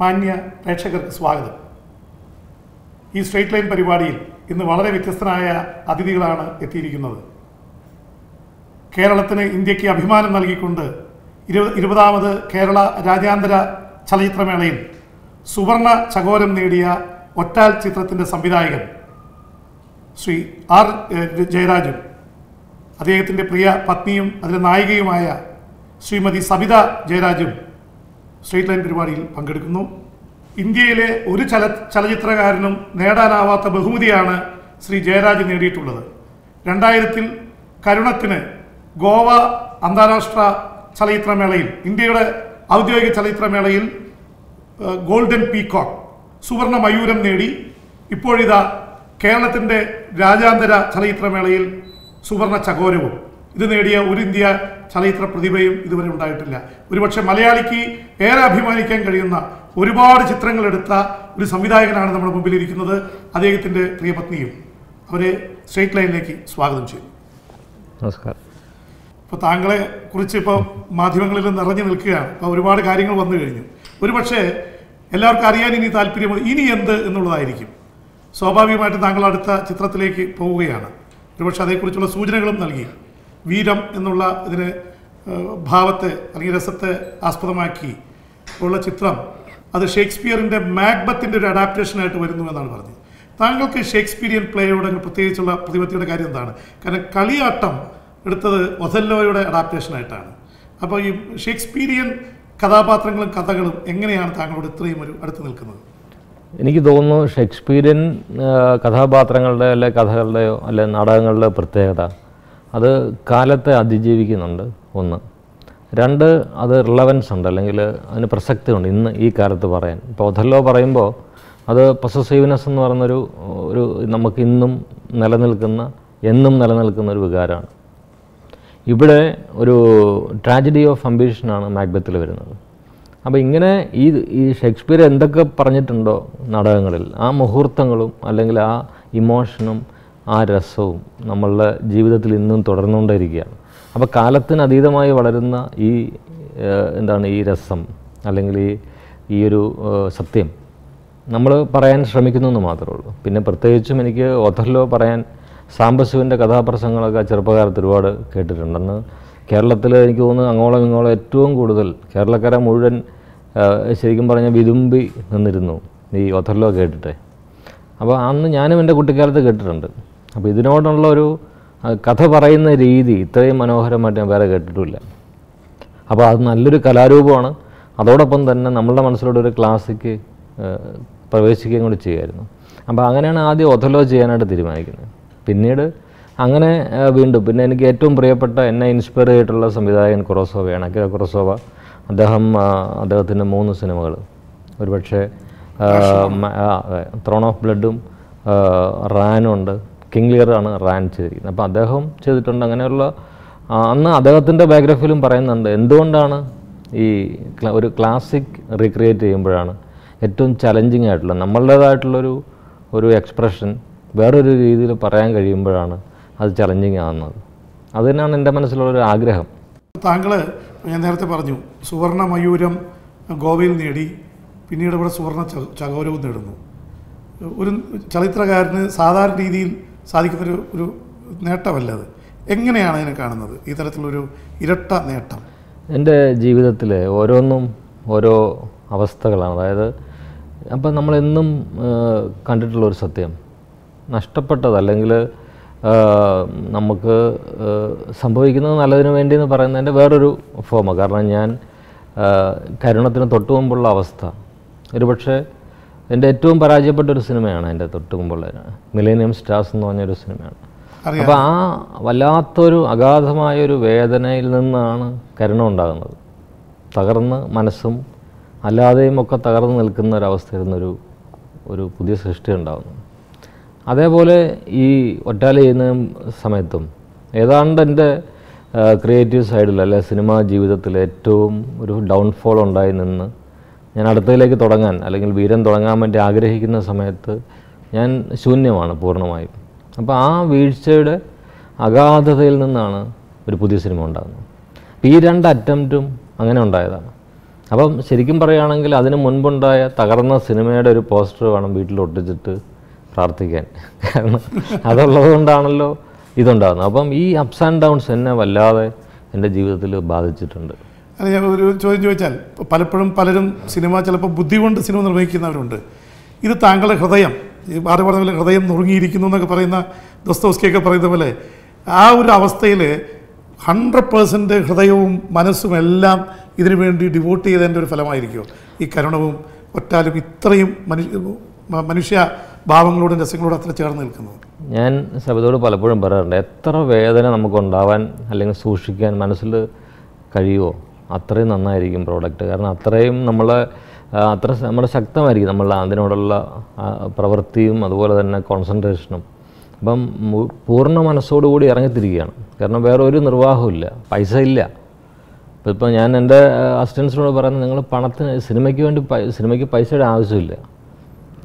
മാന്യ പ്രേക്ഷകർക്ക് സ്വാഗതം. ഈ സ്ട്രേറ്റ് ലൈൻ പരിപാടിയിൽ ഇന്ന് വളരെ വ്യത്യസ്തനായ അതിഥികളാണ് എത്തിയിരിക്കുന്നത്. കേരളത്തിന് ഇന്ത്യയ്ക്ക് അഭിമാനം നൽകിക്കൊണ്ട് ഇരുപത് ഇരുപതാമത് കേരള രാജ്യാന്തര ചലച്ചിത്രമേളയിൽ സുവർണ ചകോരം നേടിയ ഒറ്റാൽ ചിത്രത്തിന്റെ സംവിധായകൻ ശ്രീ ആർ ജയരാജും അദ്ദേഹത്തിന്റെ പ്രിയ പത്നിയും അതിലെ നായികയുമായ ശ്രീമതി സബിത ജയരാജും സ്ട്രേറ്റ് ലൈൻ പരിപാടിയിൽ പങ്കെടുക്കുന്നു. ഇന്ത്യയിലെ ഒരു ചല ചലച്ചിത്രകാരനും നേടാനാവാത്ത ബഹുമതിയാണ് ശ്രീ ജയരാജ് നേടിയിട്ടുള്ളത്. രണ്ടായിരത്തിൽ കരുണത്തിന് ഗോവ അന്താരാഷ്ട്ര ചലച്ചിത്രമേളയിൽ ഇന്ത്യയുടെ ഔദ്യോഗിക ചലച്ചിത്രമേളയിൽ ഗോൾഡൻ പീകോക്ക് സുവർണ മയൂരം നേടി. ഇപ്പോഴിതാ കേരളത്തിന്റെ രാജ്യാന്തര ചലച്ചിത്രമേളയിൽ സുവർണ ചകോരവും ഇത് നേടിയ ഒരു ഇന്ത്യ ചലച്ചിത്ര പ്രതിഭയും ഇതുവരെ ഉണ്ടായിട്ടില്ല. ഒരുപക്ഷെ മലയാളിക്ക് ഏറെ അഭിമാനിക്കാൻ കഴിയുന്ന ഒരുപാട് ചിത്രങ്ങൾ എടുത്ത ഒരു സംവിധായകനാണ് നമ്മുടെ മുമ്പിലിരിക്കുന്നത് അദ്ദേഹത്തിന്റെ പ്രിയപത്നിയും അവരെ സ്ട്രേറ്റ് ലൈനിലേക്ക് സ്വാഗതം ചെയ്യും നമസ്കാരം. ഇപ്പോൾ താങ്കളെ കുറിച്ച് ഇപ്പോൾ മാധ്യമങ്ങളിൽ നിറഞ്ഞു നിൽക്കുകയാണ്. ഇപ്പോൾ ഒരുപാട് കാര്യങ്ങൾ വന്നു കഴിഞ്ഞു. ഒരുപക്ഷെ എല്ലാവർക്കും അറിയാൻ ഇനി താല്പര്യം ഇനി എന്ത് എന്നുള്ളതായിരിക്കും. സ്വാഭാവികമായിട്ടും താങ്കൾ അടുത്ത ചിത്രത്തിലേക്ക് പോവുകയാണ്. ഒരുപക്ഷെ അതേക്കുറിച്ചുള്ള സൂചനകളും നൽകി. വീരം എന്നുള്ള ഇതിന് ഭാവത്തെ അല്ലെങ്കിൽ രസത്തെ ആസ്പദമാക്കി ഉള്ള ചിത്രം അത് ഷേക്സ്പിയറിന്റെ മാക്ബത്തിന്റെ ഒരു അഡാപ്റ്റേഷനായിട്ട് വരുന്നു എന്നാണ് പറഞ്ഞത്. താങ്കൾക്ക് ഷേക്സ്പീരിയൻ പ്ലേയോട് പ്രത്യേകിച്ചുള്ള പ്രതിപത്തിയുടെ കാര്യം എന്താണ്? കാരണം കളിയാട്ടം എടുത്തത് ഒഥല്ലോയുടെ അഡാപ്റ്റേഷനായിട്ടാണ് അപ്പോൾ ഈ ഷേക്സ്പീരിയൻ കഥാപാത്രങ്ങളും കഥകളും എങ്ങനെയാണ് താങ്കളോട് ഇത്രയും ഒരു അടുത്ത് നിൽക്കുന്നത്? എനിക്ക് തോന്നുന്നു ഷേക്സ്പീരിയൻ കഥാപാത്രങ്ങളുടെ അല്ലെ കഥകളുടെയോ അല്ലെ നാടകങ്ങളുടെ പ്രത്യേകത അത് കാലത്തെ അതിജീവിക്കുന്നുണ്ട്. ഒന്ന്. രണ്ട് അത് റിലവൻസ് ഉണ്ട്. അല്ലെങ്കിൽ അതിന് പ്രസക്തി ഉണ്ട് ഇന്ന് ഈ കാലത്ത് പറയാൻ. ഇപ്പോൾ ഒഥല്ലോ പറയുമ്പോൾ അത് പൊസസീവ്നെസ് എന്ന് പറയുന്നൊരു ഒരു നമുക്ക് ഇന്നും നിലനിൽക്കുന്ന എന്നും നിലനിൽക്കുന്ന ഒരു വികാരമാണ്. ഇവിടെ ഒരു ട്രാജഡി ഓഫ് അംബീഷനാണ് മാക്ബത്തിൽ വരുന്നത്. അപ്പോൾ ഇങ്ങനെ ഈ ഈ ഷേക്സ്പിയർ എന്തൊക്കെ പറഞ്ഞിട്ടുണ്ടോ നാടകങ്ങളിൽ? ആ മുഹൂർത്തങ്ങളും അല്ലെങ്കിൽ ആ ഇമോഷനും ആ രസവും നമ്മളുടെ ജീവിതത്തിൽ ഇന്നും തുടർന്നുകൊണ്ടേയിരിക്കുകയാണ്. അപ്പോൾ കാലത്തിന് അതീതമായി വളരുന്ന ഈ എന്താണ് ഈ രസം അല്ലെങ്കിൽ ഈ ഈ ഒരു സത്യം നമ്മൾ പറയാൻ ശ്രമിക്കുന്നു എന്ന് മാത്രമേ ഉള്ളൂ. പിന്നെ പ്രത്യേകിച്ചും എനിക്ക് ഒഥല്ലോ പറയാൻ സാംബശിവന്റെ കഥാപ്രസംഗങ്ങളൊക്കെ ചെറുപ്പകാലത്ത് ഒരുപാട് കേട്ടിട്ടുണ്ടെന്ന് കേരളത്തിൽ എനിക്ക് തോന്നുന്നു അങ്ങോളം ഇങ്ങോളം ഏറ്റവും കൂടുതൽ കേരളക്കര മുഴുവൻ ശരിക്കും പറഞ്ഞാൽ വിതുമ്പി നിന്നിരുന്നു ഈ ഒഥല്ലോ കേട്ടിട്ട്. അപ്പോൾ അന്ന് ഞാനും എന്റെ കുട്ടിക്കാലത്ത് കേട്ടിട്ടുണ്ട്. അപ്പോൾ ഇതിനോടുള്ള ഒരു കഥ പറയുന്ന രീതി ഇത്രയും മനോഹരമായിട്ട് ഞാൻ വേറെ കേട്ടിട്ടില്ല. അപ്പോൾ അത് നല്ലൊരു കലാരൂപമാണ്. അതോടൊപ്പം തന്നെ നമ്മളുടെ മനസ്സിലൂടെ ഒരു ക്ലാസിക്ക് പ്രവേശിക്കുകയും കൂടി ചെയ്യുമായിരുന്നു. അപ്പോൾ അങ്ങനെയാണ് ആദ്യം ഒഥലോ ചെയ്യാനായിട്ട് തീരുമാനിക്കുന്നത്. പിന്നീട് അങ്ങനെ വീണ്ടും. പിന്നെ എനിക്ക് ഏറ്റവും പ്രിയപ്പെട്ട എന്നെ ഇൻസ്പയർ ചെയ്തിട്ടുള്ള സംവിധായകൻ കുറോസോവയാണ് അക്കിര കുറോസോവ. അദ്ദേഹം അദ്ദേഹത്തിന്റെ മൂന്ന് സിനിമകൾ. ഒരുപക്ഷെ ത്രോൺ ഓഫ് ബ്ലഡും റാനും ഉണ്ട് കിങ് ലിയറാണ് ആണ് റാൻ ചെയ്തിരിക്കുന്നത്. അപ്പോൾ അദ്ദേഹം ചെയ്തിട്ടുണ്ട്. അങ്ങനെയുള്ള അന്ന് അദ്ദേഹത്തിന്റെ ബയോഗ്രഫിയിലും പറയുന്നുണ്ട് എന്തുകൊണ്ടാണ് ഈ ഒരു ക്ലാസിക് റീക്രിയേറ്റ് ചെയ്യുമ്പോഴാണ് ഏറ്റവും ചലഞ്ചിങ് ആയിട്ടുള്ള നമ്മളുടേതായിട്ടുള്ളൊരു ഒരു എക്സ്പ്രഷൻ വേറൊരു രീതിയിൽ പറയാൻ കഴിയുമ്പോഴാണ് അത് ചലഞ്ചിങ് ആകുന്നത് അത് തന്നെയാണ് എന്റെ മനസ്സിലുള്ളൊരു ആഗ്രഹം. താങ്കൾ ഞാൻ നേരത്തെ പറഞ്ഞു സുവർണ മയൂരം ഗോവയിൽ നേടി പിന്നീട് ഇവിടെ സുവർണ ചകൗരവും നേടുന്നു. ഒരു ചലച്ചിത്രകാരന് സാധാരണ രീതിയിൽ സാധിക്കുന്നൊരു ഒരു നേട്ടമല്ല അത്? എങ്ങനെയാണ് അതിനെ കാണുന്നത്? ഈ തരത്തിലൊരു ഇരട്ട നേട്ടം. എന്റെ ജീവിതത്തിൽ ഓരോന്നും ഓരോ അവസ്ഥകളാണ്. അതായത് അപ്പം നമ്മളെന്നും കണ്ടിട്ടുള്ള ഒരു സത്യം. നഷ്ടപ്പെട്ടത് അല്ലെങ്കിൽ നമുക്ക് സംഭവിക്കുന്നത് നല്ലതിന് വേണ്ടി എന്ന് പറയുന്നതിന്റെ വേറൊരു ഫോമാണ്. കാരണം ഞാൻ കരുണത്തിന് തൊട്ടു മുമ്പുള്ള അവസ്ഥ. ഒരുപക്ഷെ എന്റെ ഏറ്റവും പരാജയപ്പെട്ട ഒരു സിനിമയാണ് എന്റെ തൊട്ട് മുമ്പുള്ള മിലേനിയം സ്റ്റാർസ് എന്ന് പറഞ്ഞൊരു സിനിമയാണ്. അപ്പോൾ ആ വല്ലാത്തൊരു അഗാധമായൊരു വേദനയിൽ നിന്നാണ് കരുണ ഉണ്ടാകുന്നത്. തകർന്ന് മനസ്സും അല്ലാതെയും ഒക്കെ തകർന്ന് നിൽക്കുന്ന ഒരവസ്ഥയിരുന്നൊരു ഒരു പുതിയ സൃഷ്ടി ഉണ്ടാകുന്നു. അതേപോലെ ഈ ഒറ്റാല ചെയ്യുന്ന സമയത്തും ഏതാണ്ട് എന്റെ ക്രിയേറ്റീവ് സൈഡിൽ അല്ലെ സിനിമാ ജീവിതത്തിൽ ഏറ്റവും ഒരു ഡൗൺഫോൾ ഉണ്ടായി നിന്ന് ഞാൻ അടുത്തതിലേക്ക് തുടങ്ങാൻ അല്ലെങ്കിൽ വീരം തുടങ്ങാൻ വേണ്ടി ആഗ്രഹിക്കുന്ന സമയത്ത് ഞാൻ ശൂന്യമാണ് പൂർണമായും. അപ്പോൾ ആ വീഴ്ചയുടെ അഗാധതയിൽ നിന്നാണ് ഒരു പുതിയ സിനിമ ഉണ്ടാകുന്നത്. ഈ രണ്ട് അറ്റംപ്റ്റും അങ്ങനെ ഉണ്ടായതാണ്. അപ്പം ശരിക്കും പറയുകയാണെങ്കിൽ അതിന് മുൻപുണ്ടായ തകർന്ന സിനിമയുടെ ഒരു പോസ്റ്റർ വേണം വീട്ടിൽ ഒട്ടിച്ചിട്ട് പ്രാർത്ഥിക്കാൻ. കാരണം അതുള്ളത് കൊണ്ടാണല്ലോ ഇതുണ്ടാകുന്നത്. അപ്പം ഈ അപ്സ് ആൻഡ് ഡൗൺസ് എന്നെ വല്ലാതെ എന്റെ ജീവിതത്തിൽ ബാധിച്ചിട്ടുണ്ട്. അത് ഞാൻ ഒരു ചോദ്യം ചോദിച്ചാൽ പലപ്പോഴും പലരും സിനിമ ചിലപ്പോൾ ബുദ്ധി കൊണ്ട് സിനിമ നിർവഹിക്കുന്നവരുണ്ട് ഇത് താങ്കളുടെ ഹൃദയം ആറ് പറഞ്ഞ പോലെ ഹൃദയം നുറുങ്ങിയിരിക്കുന്നു എന്നൊക്കെ പറയുന്ന ദോസ്തോസ്കിയൊക്കെ പറയുന്ന പോലെ ആ ഒരു അവസ്ഥയിൽ ഹൺഡ്രഡ് പേഴ്സന്റ് ഹൃദയവും മനസ്സും എല്ലാം ഇതിനു വേണ്ടി ഡിവോട്ട് ചെയ്തതിന്റെ ഒരു ഫലമായിരിക്കുമോ ഈ കരുണവും ഒറ്റാലും ഇത്രയും മനുഷ്യ മനുഷ്യ ഭാവങ്ങളോടും രസങ്ങളോടും അത്ര ചേർന്ന് നിൽക്കുന്നത് ഞാൻ സബിതോട് പലപ്പോഴും പറയാറുണ്ട് എത്ര വേദന നമുക്ക് ഉണ്ടാവാൻ അല്ലെങ്കിൽ സൂക്ഷിക്കാൻ മനസ്സിൽ കഴിയുമോ അത്രയും നന്നായിരിക്കും പ്രോഡക്റ്റ് കാരണം അത്രയും നമ്മൾ അത്ര നമ്മുടെ ശക്തമായിരിക്കും നമ്മൾ അതിനോടുള്ള പ്രവൃത്തിയും അതുപോലെ തന്നെ കോൺസെൻട്രേഷനും അപ്പം പൂർണ മനസ്സോടുകൂടി ഇറങ്ങിത്തിരിക്കുകയാണ്. കാരണം വേറെ ഒരു നിർവാഹമില്ല പൈസ ഇല്ല. അപ്പോൾ ഇപ്പോൾ ഞാൻ എന്റെ അസിസ്റ്റൻസിനോട് പറയുന്നത് നിങ്ങൾ പണത്തിന് സിനിമയ്ക്ക് വേണ്ടി സിനിമയ്ക്ക് പൈസയുടെ ആവശ്യമില്ല.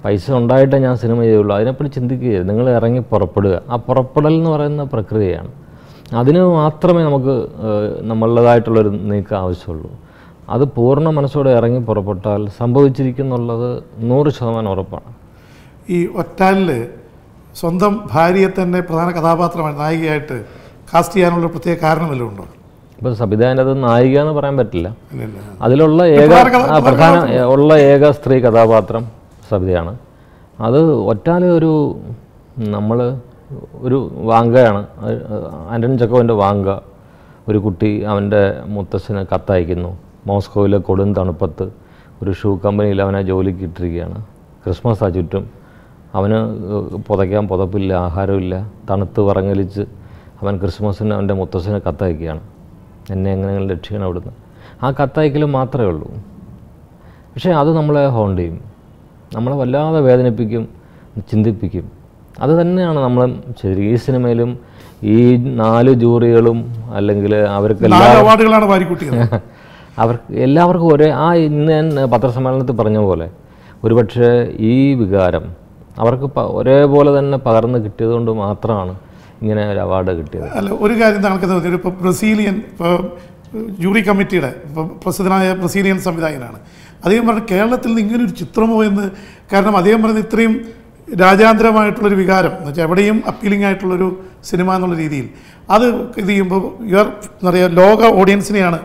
പൈസ ഉണ്ടായിട്ടേ ഞാൻ സിനിമ ചെയ്യുള്ളൂ. അതിനെപ്പറ്റി ചിന്തിക്കുകയായിരുന്നു നിങ്ങൾ ഇറങ്ങി പുറപ്പെടുക. ആ പുറപ്പെടൽ എന്ന് പറയുന്ന പ്രക്രിയയാണ്. അതിന് മാത്രമേ നമുക്ക് നമ്മളുടേതായിട്ടുള്ളൊരു നീക്കം ആവശ്യമുള്ളൂ. അത് പൂർണ മനസ്സോടെ ഇറങ്ങി പുറപ്പെട്ടാൽ സംഭവിച്ചിരിക്കുന്നുള്ളത് നൂറ് ശതമാനം ഉറപ്പാണ്. ഈ ഒറ്റാലിൽ സ്വന്തം ഭാര്യയെ തന്നെ പ്രധാന കഥാപാത്രമായി നായികയായിട്ട് കാസ്റ്റ് ചെയ്യാനുള്ള പ്രത്യേക കാരണം വല്ലതും ഉണ്ടോ? ഇപ്പോൾ സബിതാന്റെ അത് നായിക എന്ന് പറയാൻ പറ്റില്ല. അതിലുള്ള ഏക പ്രധാന ഉള്ള ഏക സ്ത്രീ കഥാപാത്രം സബിതയാണ്. അത് ഒറ്റാലൊരു നമ്മൾ ഒരു വാങ്കയാണ്. ആന്റണി ചക്കോവിന്റെ വാങ്ക. ഒരു കുട്ടി അവന്റെ മുത്തശ്ശന് കത്തയക്കുന്നു. മോസ്കോയിലെ കൊടും തണുപ്പത്ത് ഒരു ഷൂ കമ്പനിയിൽ അവനെ ജോലിക്ക് ഇട്ടിരിക്കുകയാണ് ക്രിസ്മസ് ആ ചുറ്റും. അവന് പുതയ്ക്കാൻ പുതപ്പില്ല ആഹാരമില്ല. തണുത്ത് വറങ്ങലിച്ച് അവൻ ക്രിസ്മസിന് അവന്റെ മുത്തശ്ശന് കത്തയക്കുകയാണ്. എന്നെ എങ്ങനെയെങ്കിലും രക്ഷിക്കണം അവിടുന്ന്? ആ കത്തയക്കൽ മാത്രമേ ഉള്ളൂ. പക്ഷേ അത് നമ്മളെ ഹോണ്ട് ചെയ്യും. നമ്മളെ വല്ലാതെ വേദനിപ്പിക്കും ചിന്തിപ്പിക്കും. അത് തന്നെയാണ് നമ്മൾ ചെറിയ ഈ സിനിമയിലും ഈ നാല് ജൂറികളും അല്ലെങ്കിൽ അവർക്ക് അവാർഡുകളാണ് അവർക്ക് എല്ലാവർക്കും ഒരേ ആ ഇന്ന് ഞാൻ പത്രസമ്മേളനത്തിൽ പറഞ്ഞ പോലെ ഒരുപക്ഷെ ഈ വികാരം അവർക്ക് ഒരേപോലെ തന്നെ പകർന്ന് കിട്ടിയതുകൊണ്ട് മാത്രമാണ് ഇങ്ങനെ ഒരു അവാർഡ് കിട്ടിയത്. അല്ല ഒരു കാര്യം താങ്കൾക്ക് തോന്നിയത് ഇപ്പോൾ ബ്രസീലിയൻ ഇപ്പോൾ ജൂറി കമ്മിറ്റിയുടെ ഇപ്പോൾ പ്രസിദ്ധനായ ബ്രസീലിയൻ സംവിധായകനാണ്. അദ്ദേഹം പറഞ്ഞു കേരളത്തിൽ നിന്ന് ഇങ്ങനൊരു ഒരു ചിത്രമോ എന്ന് കാരണം അദ്ദേഹം പറയുന്നത് ഇത്രയും രാജ്യാന്തരമായിട്ടുള്ളൊരു വികാരം എന്ന് വെച്ചാൽ എവിടെയും അപ്പീലിംഗ് ആയിട്ടുള്ളൊരു സിനിമ എന്നുള്ള രീതിയിൽ. അത് ഇത് ചെയ്യുമ്പോൾ യുവർ എന്താ പറയുക ലോക ഓഡിയൻസിനെയാണ്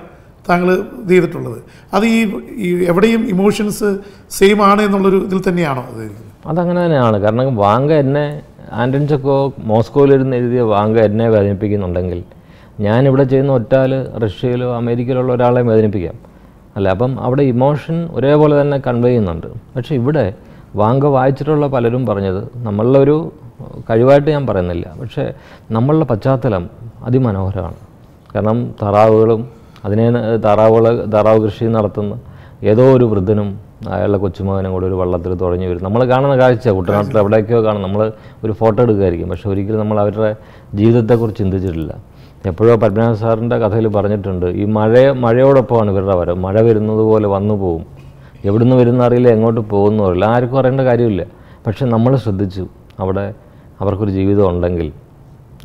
താങ്കൾ ഇത് ചെയ്തിട്ടുള്ളത്. അത് ഈ എവിടെയും ഇമോഷൻസ് സെയിം ആണ് എന്നുള്ളൊരു ഇതിൽ തന്നെയാണോ അത് അതങ്ങനെ തന്നെയാണ്. കാരണം വാങ്ക എന്നെ ആൻഡൻ ചക്കോ മോസ്കോയിലിരുന്ന് എഴുതിയ വാങ്ക എന്നെ വേദനിപ്പിക്കുന്നുണ്ടെങ്കിൽ ഞാനിവിടെ ചെയ്യുന്ന ഒറ്റാൽ റഷ്യയിലോ അമേരിക്കയിലുള്ള ഒരാളെ വേദനിപ്പിക്കാം. അല്ല അപ്പം അവിടെ ഇമോഷൻ ഒരേപോലെ തന്നെ കൺവേ ചെയ്യുന്നുണ്ട്. പക്ഷേ ഇവിടെ വാങ്ക വായിച്ചിട്ടുള്ള പലരും പറഞ്ഞത് ഒരു കഴിവായിട്ട് ഞാൻ പറയുന്നില്ല. പക്ഷേ നമ്മളുടെ പശ്ചാത്തലം അതിമനോഹരമാണ്. കാരണം താറാവുകളും അതിനെ താറാവുകൾ താറാവ് കൃഷി നടത്തുന്ന ഏതോ ഒരു വൃദ്ധനും അയാളുടെ കൊച്ചുമകനും കൂടെ ഒരു വള്ളത്തിൽ തുഴഞ്ഞു വരും നമ്മൾ കാണുന്ന കാഴ്ച കുട്ടനാട്ടിൽ എവിടെയൊക്കെയോ കാണും. നമ്മൾ ഒരു ഫോട്ടോ എടുക്കുമായിരിക്കും. പക്ഷേ ഒരിക്കലും നമ്മൾ അവരുടെ ജീവിതത്തെക്കുറിച്ച് ചിന്തിച്ചിട്ടില്ല. എപ്പോഴോ പത്മനാഭ സാറിന്റെ കഥയിൽ പറഞ്ഞിട്ടുണ്ട് ഈ മഴ മഴയോടൊപ്പമാണ് ഇവരുടെ വരവ്. മഴ വരുന്നത് പോലെ വന്നു പോകും എവിടുന്ന് വരുന്ന അറിയില്ല എങ്ങോട്ട് പോകുന്നു അറിയില്ല ആർക്കും അറിയേണ്ട കാര്യമില്ല. പക്ഷെ നമ്മൾ ശ്രദ്ധിച്ചു അവിടെ അവർക്കൊരു ജീവിതം ഉണ്ടെങ്കിൽ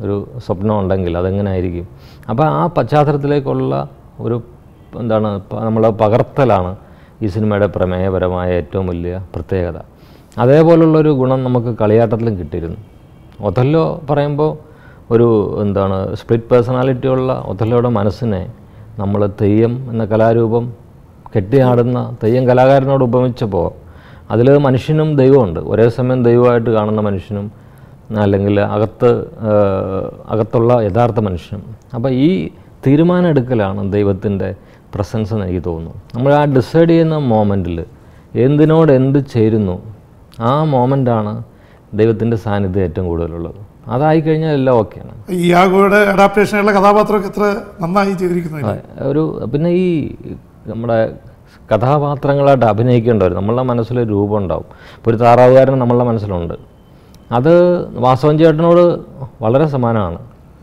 ഒരു സ്വപ്നം ഉണ്ടെങ്കിൽ അതെങ്ങനെ ആയിരിക്കും. അപ്പോൾ ആ പശ്ചാത്തലത്തിലേക്കുള്ള ഒരു എന്താണ് നമ്മൾ പകർത്തലാണ് ഈ സിനിമയുടെ പ്രമേയപരമായ ഏറ്റവും വലിയ പ്രത്യേകത. അതേപോലുള്ളൊരു ഗുണം നമുക്ക് കളിയാട്ടത്തിലും കിട്ടിയിരുന്നു. ഒഥല്ലോ പറയുമ്പോൾ ഒരു എന്താണ് സ്പ്ലിറ്റ് പേഴ്സണാലിറ്റിയുള്ള ഒഥല്ലോയുടെ മനസ്സിനെ നമ്മൾ തെയ്യം എന്ന കലാരൂപം കെട്ടിയാടുന്ന തെയ്യം കലാകാരനോട് ഉപമിച്ചപ്പോൾ അതിൽ മനുഷ്യനും ദൈവമുണ്ട്. ഒരേ സമയം ദൈവമായിട്ട് കാണുന്ന മനുഷ്യനും അല്ലെങ്കിൽ അകത്ത് അകത്തുള്ള യഥാർത്ഥ മനുഷ്യനും. അപ്പോൾ ഈ തീരുമാനം എടുക്കലാണ് ദൈവത്തിന്റെ പ്രസൻസ് എന്ന് എനിക്ക് തോന്നുന്നു. നമ്മൾ ആ ഡിസൈഡ് ചെയ്യുന്ന മോമെന്റിൽ എന്തിനോട് എന്ത് ചേരുന്നു ആ മോമെന്റാണ് ദൈവത്തിന്റെ സാന്നിധ്യം ഏറ്റവും കൂടുതലുള്ളത്. അതായി കഴിഞ്ഞാൽ എല്ലാം ഓക്കെയാണ് ഈ യാഗോയുടെ അഡാപ്റ്റേഷനുള്ള കഥാപാത്രമൊക്കെ എത്ര നന്നായി ചെയ്തിരിക്കുന്നു ഒരു പിന്നെ ഈ നമ്മുടെ കഥാപാത്രങ്ങളായിട്ട് അഭിനയിക്കേണ്ടവർ നമ്മളുടെ മനസ്സിൽ രൂപം ഉണ്ടാവും. ഇപ്പോൾ ഒരു താറാവുകാരൻ നമ്മളുടെ മനസ്സിലുണ്ട്. അത് വാസവൻ ചേട്ടനോട് വളരെ സമാനമാണ്.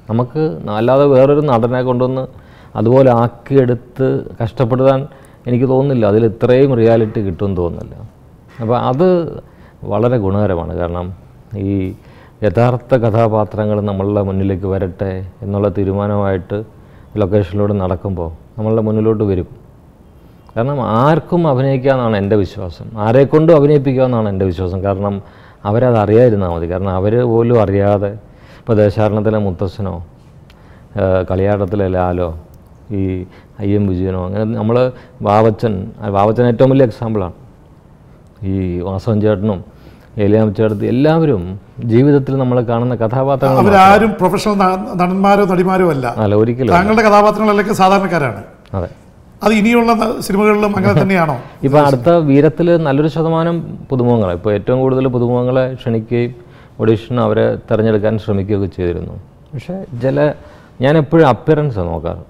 നമുക്ക് അല്ലാതെ വേറൊരു നടനെ കൊണ്ടുവന്ന് അതുപോലെ ആക്കിയെടുത്ത് കഷ്ടപ്പെടുത്താൻ എനിക്ക് തോന്നുന്നില്ല. അതിൽ ഇത്രയും റിയാലിറ്റി കിട്ടുമെന്ന് തോന്നുന്നില്ല. അപ്പോൾ അത് വളരെ ഗുണകരമാണ്. കാരണം ഈ യഥാർത്ഥ കഥാപാത്രങ്ങൾ നമ്മളുടെ മുന്നിലേക്ക് വരട്ടെ എന്നുള്ള തീരുമാനമായിട്ട് ലൊക്കേഷനിലൂടെ നടക്കുമ്പോൾ നമ്മളുടെ മുന്നിലോട്ട് വരും. കാരണം ആർക്കും അഭിനയിക്കാമെന്നാണ് എന്റെ വിശ്വാസം. ആരെക്കൊണ്ടും അഭിനയിപ്പിക്കാമെന്നാണ് എന്റെ വിശ്വാസം. കാരണം അവരത് അറിയാതിരുന്നാൽ മതി. കാരണം അവർ പോലും അറിയാതെ ഇപ്പോൾ ദേശാടനത്തിലെ മുത്തശ്ശനോ കളിയാട്ടത്തിലെ ലാലോ ഈ ഐ എം വിജയനോ അങ്ങനെ നമ്മൾ വാവച്ചൻ വാവച്ചൻ ഏറ്റവും വലിയ എക്സാമ്പിളാണ് ഈ വാസവൻ ചേട്ടനും ഏലിയാമ്മ ചേട്ടത്തി എല്ലാവരും ജീവിതത്തിൽ നമ്മൾ കാണുന്ന കഥാപാത്രങ്ങൾ അവരാരും പ്രൊഫഷണൽ നടന്മാരോ നടിമാരോ അല്ല. അല്ല ഒരിക്കലും താങ്കളുടെ കഥാപാത്രങ്ങളെല്ലാം സാധാരണക്കാരാണ്. അതെ. അത് ഇനിയുള്ള സിനിമകളിലും അങ്ങനെ തന്നെയാണോ? ഇപ്പൊ അടുത്ത വീരത്തിൽ നല്ലൊരു ശതമാനം പുതുമുഖങ്ങളെ. ഇപ്പോൾ ഏറ്റവും കൂടുതൽ പുതുമുഖങ്ങളെ ക്ഷണിക്കുകയും ഓഡീഷന് അവരെ തിരഞ്ഞെടുക്കാൻ ശ്രമിക്കുകയൊക്കെ ചെയ്തിരുന്നു. പക്ഷേ ചില ഞാൻ എപ്പോഴും അപ്പിയറൻസ് നോക്കാറ്.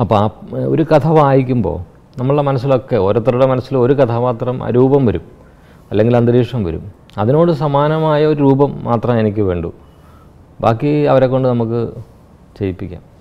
അപ്പോൾ ആ ഒരു കഥ വായിക്കുമ്പോൾ നമ്മളുടെ മനസ്സിലൊക്കെ ഓരോരുത്തരുടെ മനസ്സിൽ ഒരു കഥാപാത്രം രൂപം വരും. അല്ലെങ്കിൽ അന്തരീക്ഷം വരും. അതിനോട് സമാനമായ ഒരു രൂപം മാത്രമേ എനിക്ക് വേണ്ടൂ. ബാക്കി അവരെ കൊണ്ട് നമുക്ക് ചെയ്യിപ്പിക്കാം.